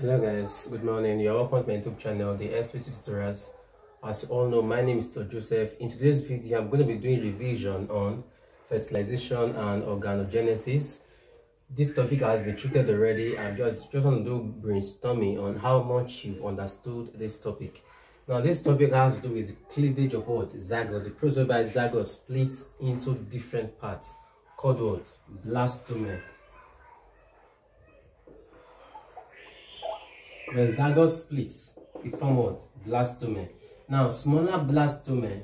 Hello guys, good morning. You're welcome to my YouTube channel, the Explicit Tutorials. As you all know, my name is Dr. Joseph. In today's video, I'm going to be doing revision on fertilization and organogenesis. This topic has been treated already. I just just want to do brainstorming on how much you've understood this topic. Now, this topic has to do with cleavage of what zygote. The prosobial zygote splits into different parts called what blastomere. When zygote splits, it forms what? Blastomere. Now, smaller blastomere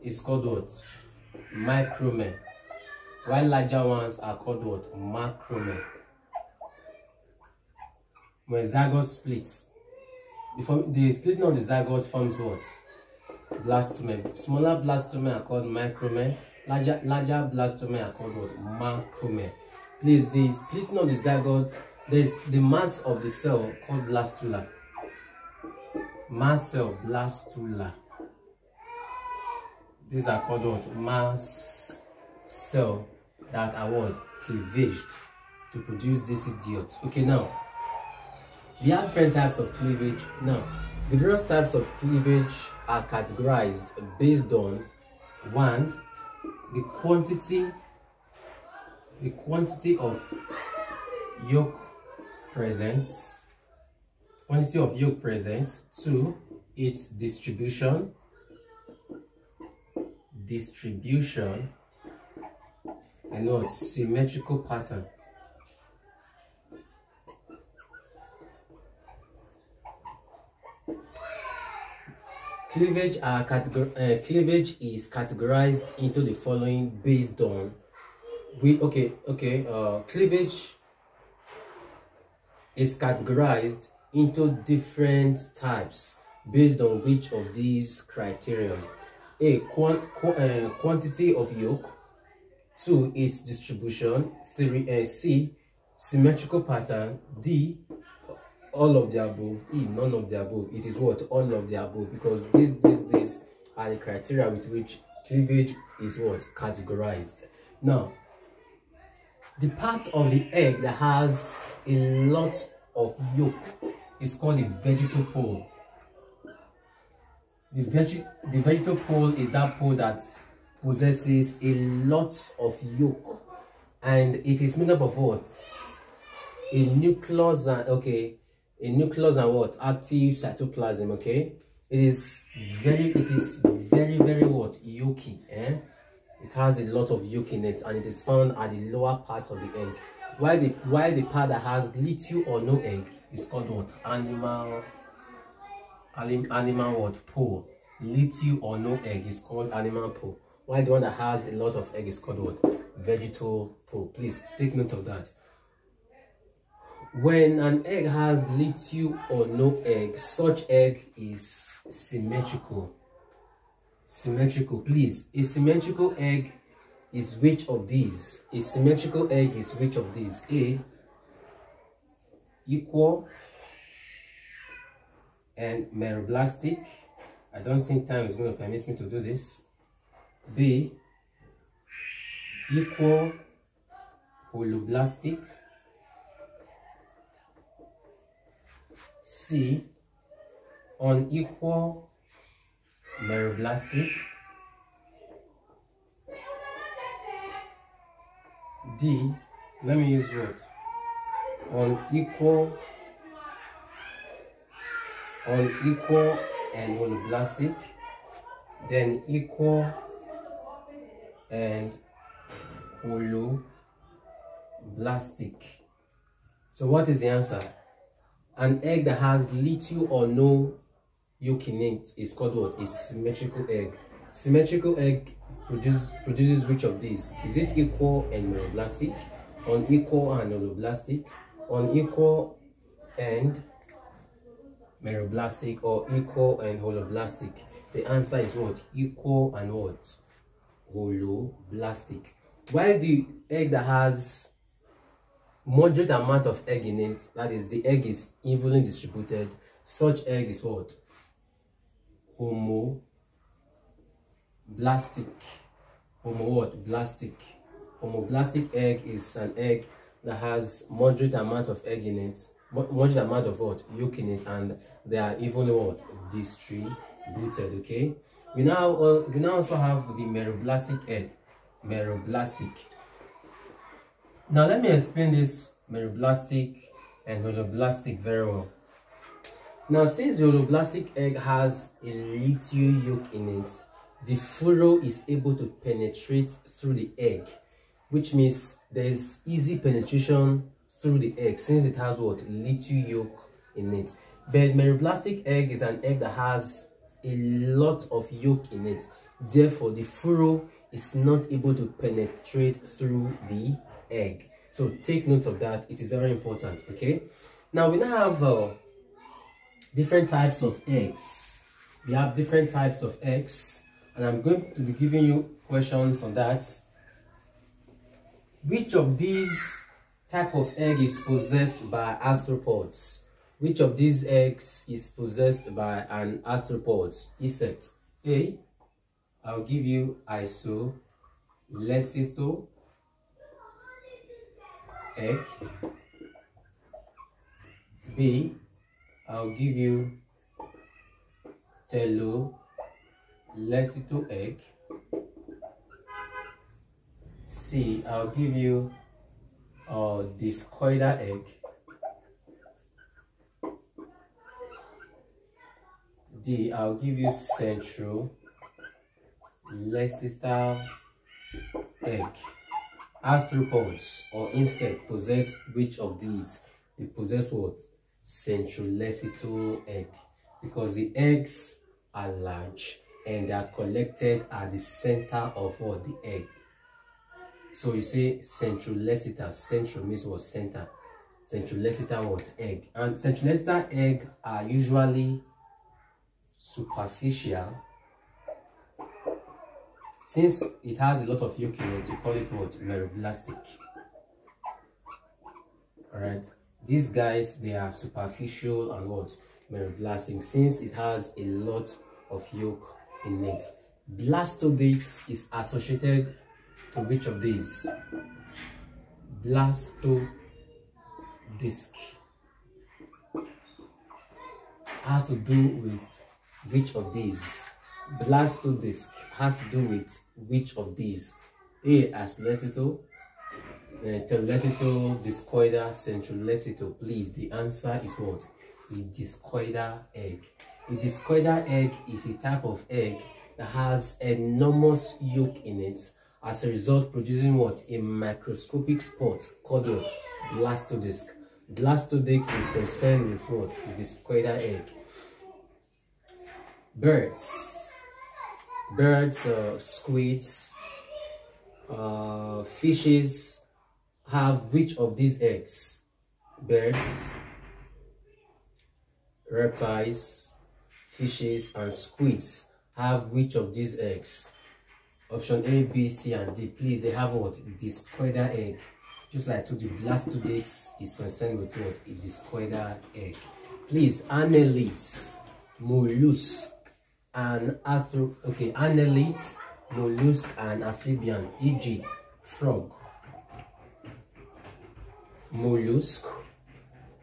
is called what? Micromere. While larger ones are called what? Macromere. When zygote splits, the, the splitting of the zygote forms what? Blastomere. Smaller blastomere are called micromere. Larger, larger blastomere are called what? Macromere. Please, the splitting of the zygote there's the mass of the cell called blastula. Mass cell, blastula. These are called what? Mass cell that are what? Cleavaged to produce this idiot. Okay, now, we have different types of cleavage. Now, the various types of cleavage are categorized based on one, the quantity, the quantity of yolk presence, quantity of yolk present, two, its distribution, distribution, and what symmetrical pattern. Cleavage, categor uh, cleavage is categorized into the following based on we okay okay uh cleavage is categorized into different types based on which of these criteria a qu uh, quantity of yolk. Two its distribution. Three uh, c symmetrical pattern. D all of the above. E none of the above. It is what? All of the above. Because this this this are the criteria with which cleavage is what? Categorized. Now the part of the egg that has a lot of yolk is called the vegetal pole. The, veg the vegetal pole is that pole that possesses a lot of yolk and it is made up of what? A nucleus and okay, a nucleus and what? Active cytoplasm, okay? It is very, it is very, very what? Yolky, eh? It has a lot of yolk in it and it is found at the lower part of the egg. While the while the part that has little or no egg is called what? Animal animal what? Pole little or no egg is called animal pole while the one that has a lot of egg is called what? Vegetal pole please take note of that. When an egg has little or no egg such egg is symmetrical symmetrical please. A symmetrical egg is which of these? A symmetrical egg is which of these? A equal and meroblastic i don't think time is going to permit me to do this. B equal holoblastic. C unequal meroblastic D let me use what? On equal, and holoblastic then equal and holoblastic. So what is the answer? An egg that has little or no it is called what? A symmetrical egg. Symmetrical egg produce, produces which of these? Is it equal and meroblastic, unequal and holoblastic, unequal and meroblastic, or equal and holoblastic? The answer is what? Equal and what? Holoblastic. While the egg that has moderate amount of egg in it, that is the egg is evenly distributed, such egg is what? Homoblastic homo what? Blastic. Homoblastic egg is an egg that has moderate amount of egg in it moderate amount of what? Yolk in it and they are even what? Distributed okay? We now uh, we now also have the meroblastic egg meroblastic. Now let me explain this meroblastic and holoblastic very well now since the holoblastic egg has a little yolk in it the furrow is able to penetrate through the egg which means there's easy penetration through the egg since it has what? Little yolk in it. But meroblastic egg is an egg that has a lot of yolk in it. Therefore the furrow is not able to penetrate through the egg. So take note of that. It is very important okay? Now we now have uh, different types of eggs we have different types of eggs and i'm going to be giving you questions on that which of these type of egg is possessed by arthropods? Which of these eggs is possessed by an arthropod? Insect. A. I'll give you iso lecitho egg. B. I'll give you telo lecitho egg. C, I'll give you uh, discoidal egg. D, I'll give you central lecithal egg. Arthropods or insect possess which of these? They possess what? Central lecithal egg. Because the eggs are large and they are collected at the center of what? The egg. So you say central lecita. Central means what center. Central lecita what egg. And central lecita egg are usually superficial. Since it has a lot of yolk in it, you call it what? Meroblastic. Alright. These guys they are superficial and what? Meroblastic. Since it has a lot of yolk in it. Blastodisc is associated to which of these? Blastodisc has to do with which of these? Blastodisc has to do with which of these? A as lecito, uh, telecito, discoida, central lecito. Please, the answer is what? A discoida egg. A discoida egg is a type of egg that has enormous yolk in it as a result producing what a microscopic spot called what blastodisc blastodisc is concerned with what the discoidal egg birds birds uh, squids uh, fishes have which of these eggs birds reptiles fishes and squids have which of these eggs option A, B, C, and D. Please, they have what? Discoidal egg. Just like I told you, Blastodisc is concerned with what? A discoidal egg. Please, annelids, mollusk, and athro okay, annelids, mollusk, and amphibian, e.g., frog, mollusk,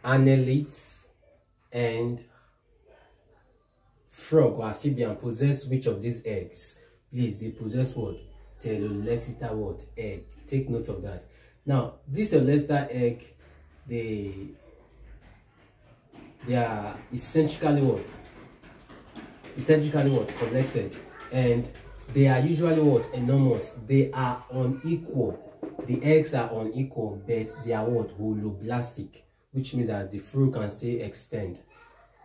annelids, and frog or amphibian possess which of these eggs? please they possess what? Telolecita what? Egg. Take note of that. Now this telolecita egg they they are essentially what? Essentially what? Collected. And they are usually what? Enormous. They are unequal the eggs are unequal but they are what? Holoblastic which means that the fruit can still extend.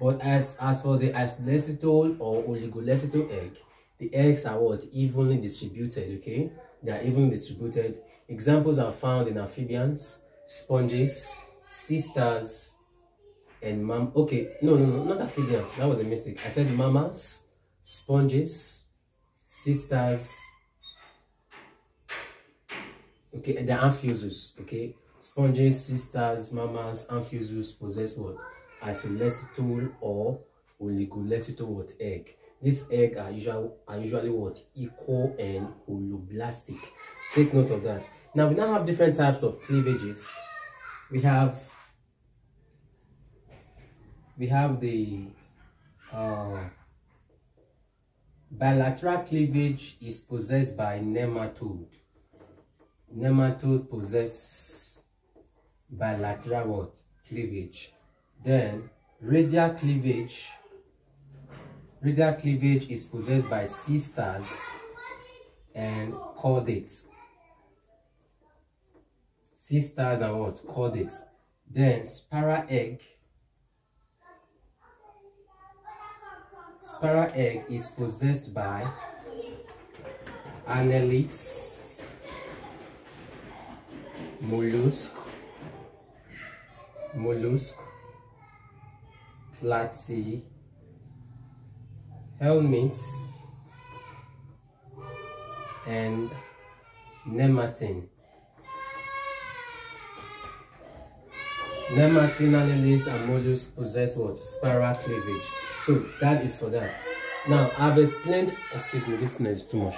But as as for the isolecithal or oligolecithal egg the eggs are what? Evenly distributed okay? They are evenly distributed. Examples are found in amphibians sponges sisters and mam okay no no no not amphibians. That was a mistake. I said mammals sponges sisters okay the amphioxus okay sponges sisters mammals amphioxus possess what isolecithal or oligolecithal what egg these egg are usually are usually what equal and holoblastic. Take note of that. Now we now have different types of cleavages. We have we have the uh, bilateral cleavage is possessed by nematode. Nematode possess bilateral what? Cleavage. Then radial cleavage. Radial cleavage is possessed by sisters and chordates. Sisters are what? Chordates. Then spiral egg Spiral egg is possessed by annelids, mollusk, mollusk, platy, helminths, and nemertine. Nemertine annelids and mollusks possess what? Spiral cleavage. So that is for that. Now I've explained, excuse me, this is too much.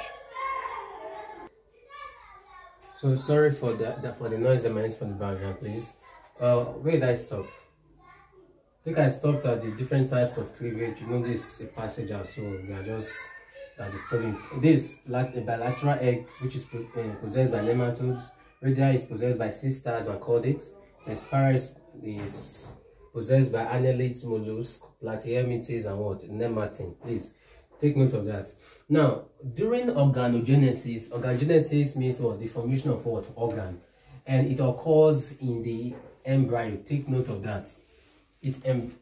So sorry for the, for the noise that from the background, please. Uh, where did I stop? I think I stopped at the different types of cleavage. You know, this is a passage so they are just are disturbing. This like a bilateral egg, which is uh, possessed by nematodes. Radial is possessed by sisters and chordates. The spiral is, is possessed by annelids, mollusks, platyhelminthes, and what? Nemertine. Please take note of that. Now, during organogenesis, organogenesis means what? The formation of what? Organ. And it occurs in the embryo. Take note of that. It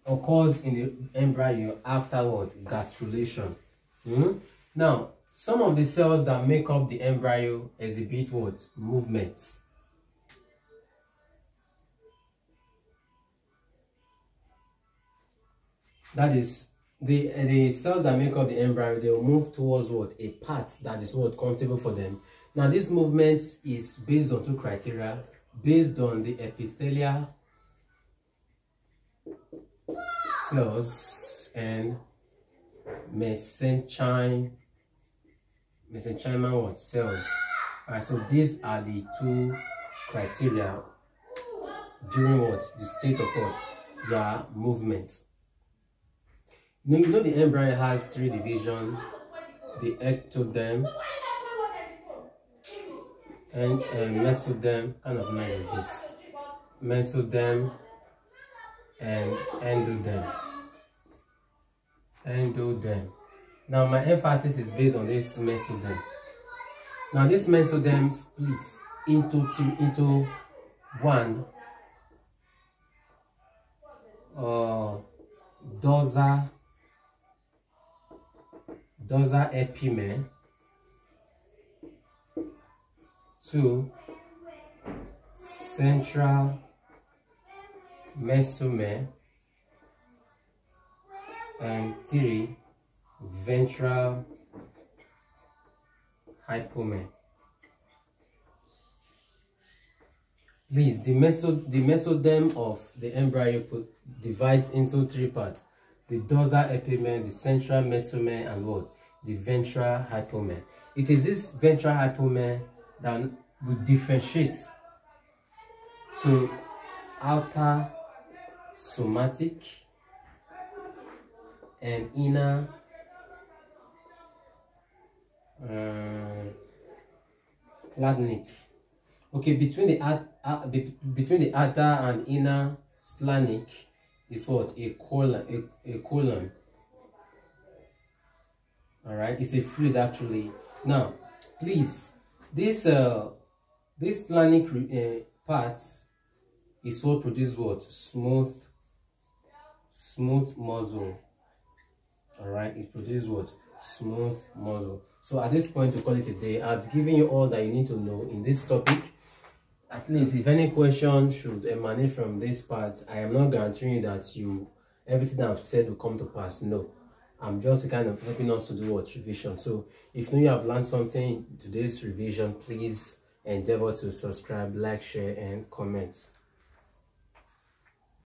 occurs in the embryo afterward gastrulation. Hmm? Now, some of the cells that make up the embryo exhibit what? Movements. that is the the cells that make up the embryo they will move towards what? A path that is what? Comfortable for them. Now this movement is based on two criteria. Based on the epithelial cells and mesenchyme mesenchymal what? Cells. All right so these are the two criteria during what? The state of what? Their movement you know the embryo has three divisions, the ectoderm and uh, mesoderm, kind of nice as this, mesoderm and endoderm. Endoderm. Now my emphasis is based on this mesoderm. Now this mesoderm splits into two, into one uh, dorsal dorsal epimere eh? two central mesomere eh? and three ventral hypomere please the meso the mesoderm of the embryo divides into three parts. The dorsal epimere the central mesomere eh, and what the ventral hypomere. It is this ventral hypomere that will differentiate to outer somatic and inner uh, splanchnic. Okay, between the uh, between the outer and inner splanchnic is what a colon a, a colon all right? It's a fluid actually. Now please this uh this planning uh, parts is what produces what? Smooth smooth muscle. All right? It produces what? Smooth muscle. So at this point to call it a day i've given you all that you need to know in this topic. At least if any question should emanate from this part i am not guaranteeing that you everything i've said will come to pass. No I'm just kind of helping us to do what revision. So if you have learned something today's revision, please endeavor to subscribe, like, share, and comment.